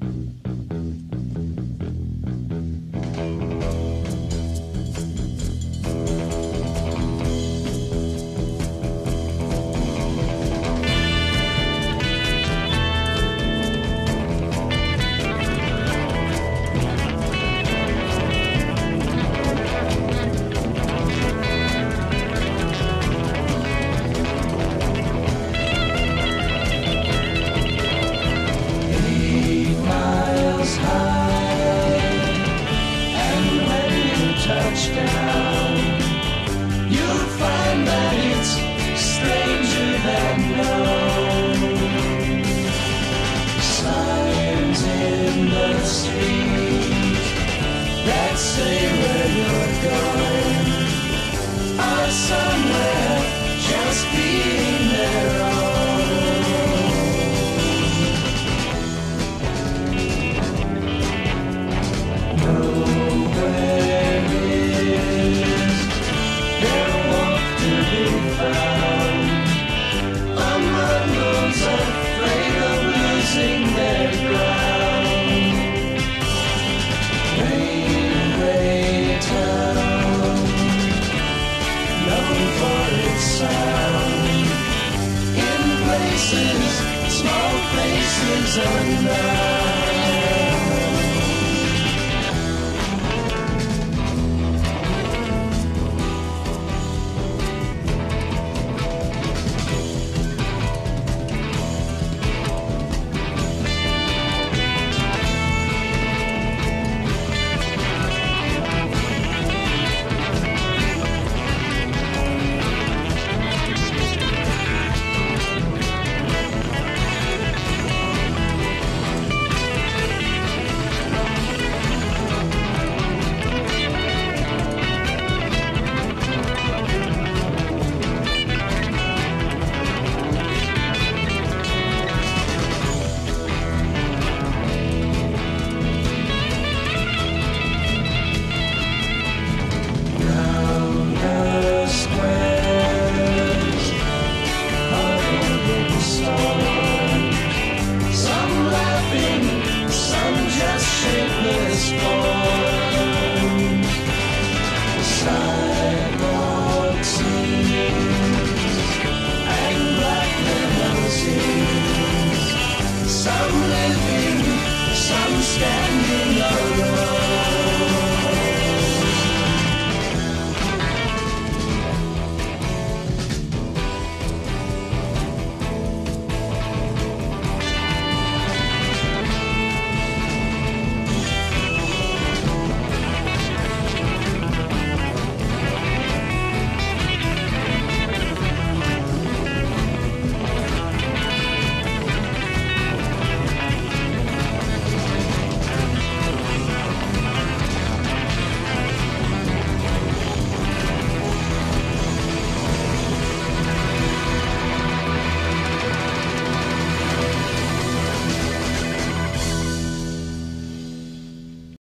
Eight you'll find that it's stranger than known. Signs in the street that say where you're going are somewhere places, small places under.